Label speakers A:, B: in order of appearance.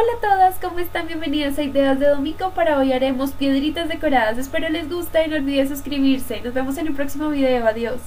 A: Hola a todas, ¿cómo están? Bienvenidas a Ideas de Domingo. Para hoy haremos piedritas decoradas. Espero les guste y no olviden suscribirse. Nos vemos en el próximo video. Adiós.